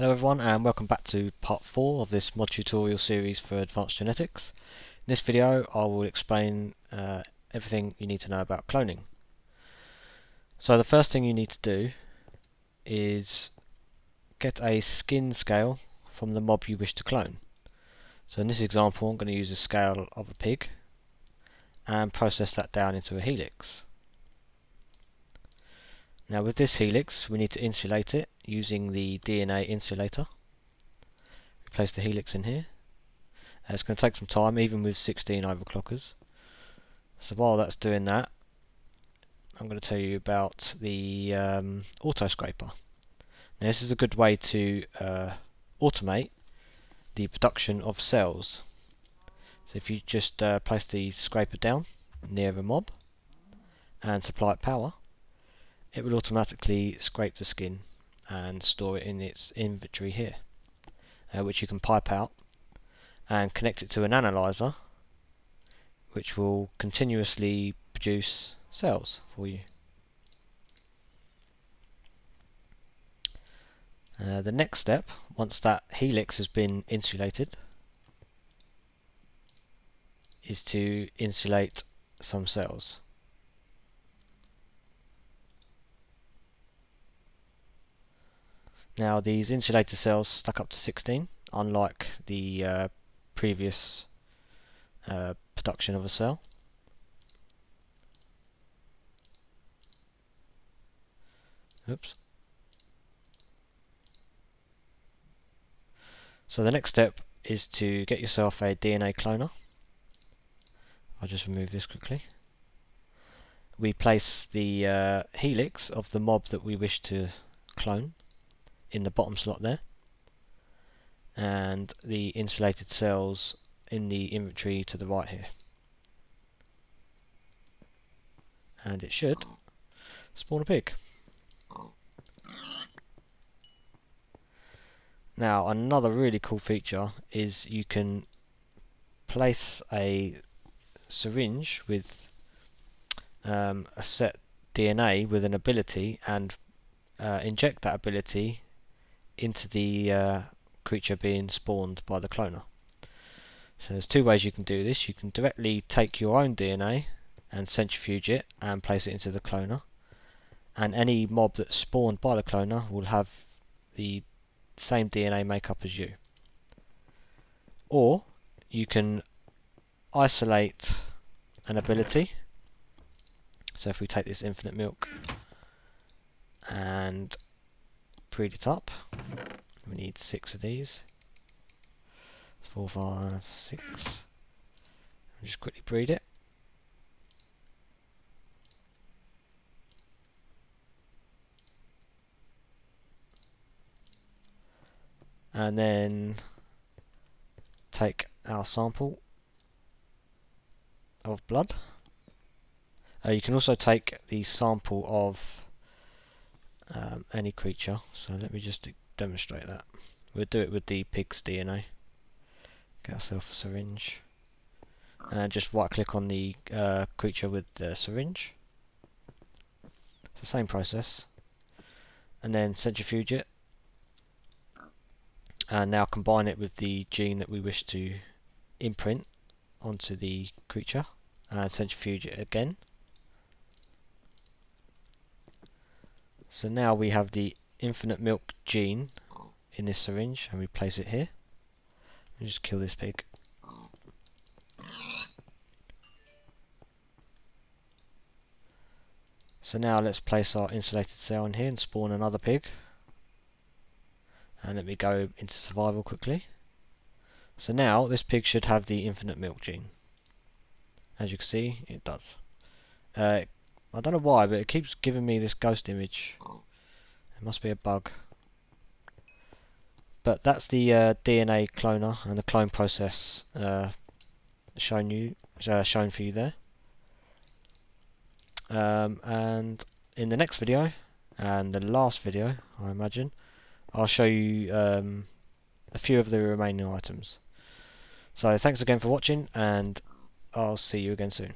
Hello everyone and welcome back to part 4 of this mod tutorial series for advanced genetics. In this video I will explain uh, everything you need to know about cloning. So the first thing you need to do is get a skin scale from the mob you wish to clone. So in this example I'm going to use a scale of a pig and process that down into a helix. Now with this helix we need to insulate it using the DNA insulator. We place the helix in here. Uh, it's going to take some time even with 16 overclockers. So while that's doing that I'm going to tell you about the um, auto scraper. Now this is a good way to uh, automate the production of cells. So if you just uh, place the scraper down near the mob and supply it power it will automatically scrape the skin and store it in its inventory here uh, which you can pipe out and connect it to an analyzer which will continuously produce cells for you. Uh, the next step, once that helix has been insulated, is to insulate some cells. Now these insulator cells stuck up to 16, unlike the uh, previous uh, production of a cell. Oops. So the next step is to get yourself a DNA cloner. I'll just remove this quickly. We place the uh, helix of the mob that we wish to clone in the bottom slot there. And the insulated cells in the inventory to the right here. And it should spawn a pig. Now another really cool feature is you can place a syringe with um, a set DNA with an ability and uh, inject that ability into the uh, creature being spawned by the cloner. So there's two ways you can do this. You can directly take your own DNA and centrifuge it and place it into the cloner. And any mob that's spawned by the cloner will have the same DNA makeup as you. Or you can isolate an ability. So if we take this infinite milk and breed it up. We need six of these. Four, five, six. Just quickly breed it. And then take our sample of blood. Uh, you can also take the sample of um, any creature. So let me just demonstrate that. We'll do it with the pig's DNA. Get ourselves a syringe. And just right click on the uh, creature with the syringe. It's the same process. And then centrifuge it. And now combine it with the gene that we wish to imprint onto the creature. And centrifuge it again. So now we have the infinite milk gene in this syringe and we place it here. And just kill this pig. So now let's place our insulated cell in here and spawn another pig. And let me go into survival quickly. So now this pig should have the infinite milk gene. As you can see, it does. Uh, I don't know why, but it keeps giving me this ghost image. It must be a bug. But that's the uh, DNA cloner and the clone process uh, shown you, uh, shown for you there. Um, and in the next video, and the last video, I imagine, I'll show you um, a few of the remaining items. So thanks again for watching, and I'll see you again soon.